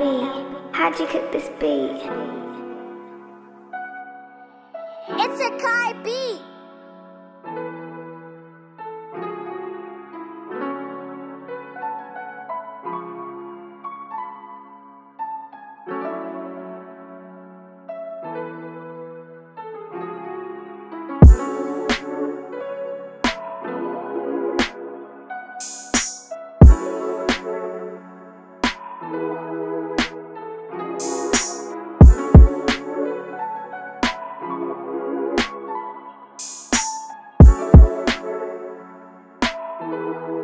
How'd you cook this beat? It's a Kai beat. you